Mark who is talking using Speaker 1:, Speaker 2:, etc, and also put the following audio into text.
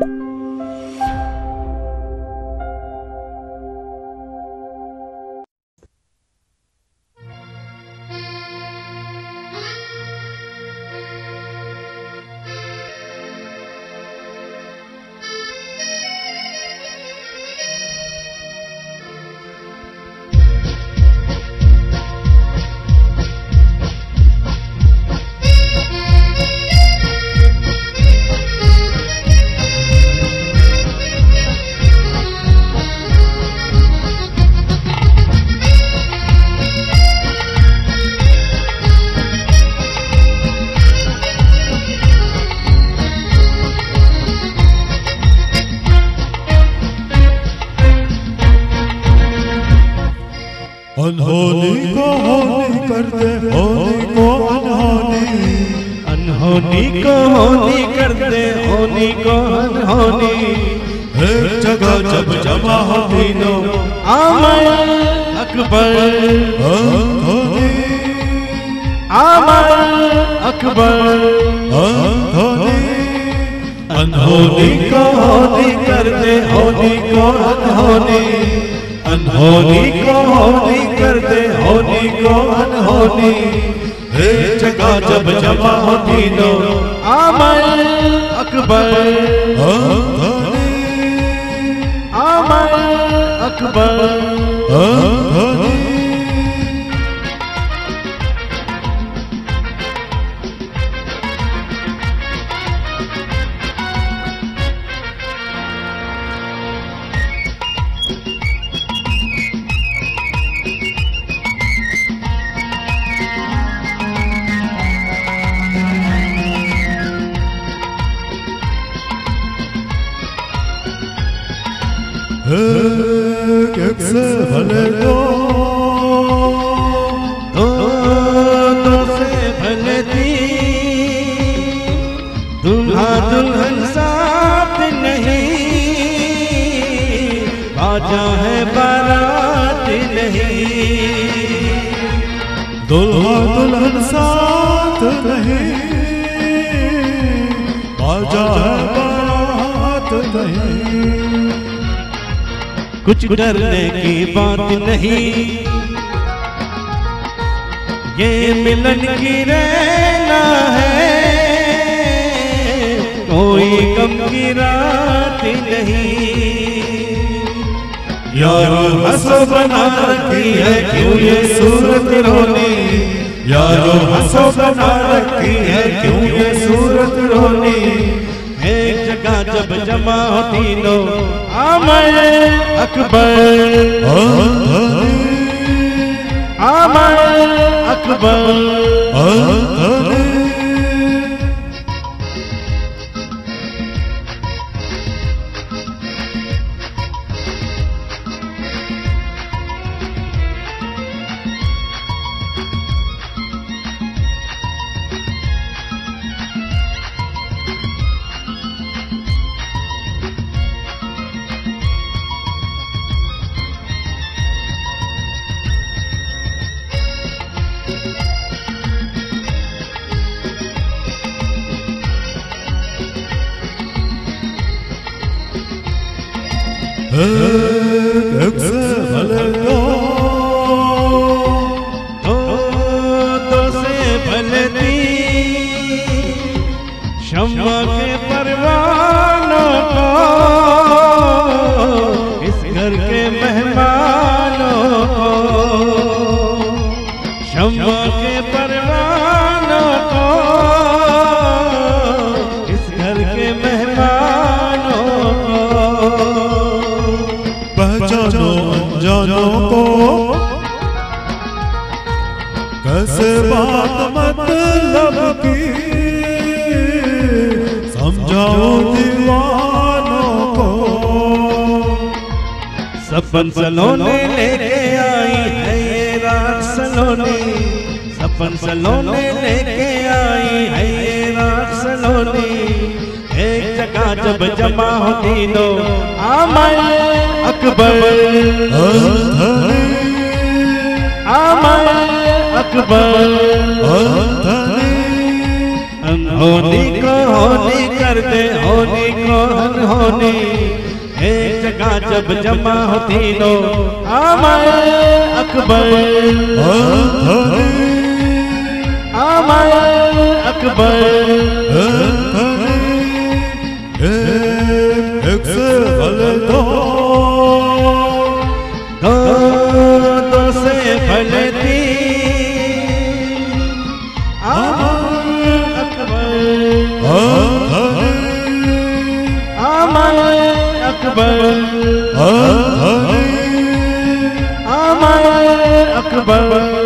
Speaker 1: you अनहोनी को होनी कर दे होनी को अनहोनी
Speaker 2: अनहोनी को होनी कर दे होनी को अनहोनी।
Speaker 1: एक जगह जब जमा हो तीनों
Speaker 2: आमर अकबर।
Speaker 1: अनहोनी।
Speaker 2: आमर अकबर।
Speaker 1: अनहोनी।
Speaker 2: अनहोनी को होनी कर दे होनी को अनहोनी। अनहोनी को होनी कर दे होनी को अनहोनी।
Speaker 1: एक जगह जब जमा हो तीनों
Speaker 2: आमल अकबर। आमल अकबर।
Speaker 1: एक
Speaker 2: दुल्हा दुल्हन साथ नहीं है बारात नहीं।
Speaker 1: दुल्हा दुल्हन साथ
Speaker 2: कुछ डरने की बात नहीं। ये मिलन की रहना है। कोई गम की रात नहीं।
Speaker 1: यारो हंसो बना रखी है क्यों ये सूरत रोनी। यारो हंसो बना रखी है क्यों ये सूरत रोनी?
Speaker 2: जमा होती नो आमर अकबर।
Speaker 1: अनहोनी
Speaker 2: अकबर। के मेहमानों को शम्मा के को।
Speaker 1: कैसे बात मतलब की? समझाओ दीवानों को।
Speaker 2: सपन सलोने लेके आई है ये रात सलोनी। सपन सलोने लेके आई है ये रात सलोनी। एक जगह जब जमा हो तीनों आमर अकबर। अकबर।
Speaker 1: अंधनी
Speaker 2: को होनी कर दे होनी को होने जगह जब जमा होती लो आमाए अकबर। अकबर। अकबर अमर अकबर।